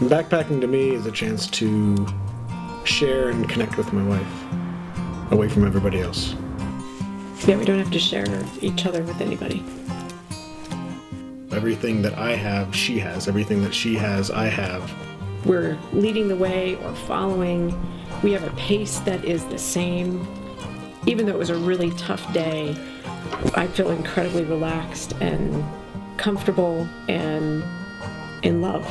Backpacking to me is a chance to share and connect with my wife away from everybody else. Yeah, we don't have to share each other with anybody. Everything that I have, she has. Everything that she has, I have. We're leading the way or following. We have a pace that is the same. Even though it was a really tough day, I feel incredibly relaxed and comfortable and in love.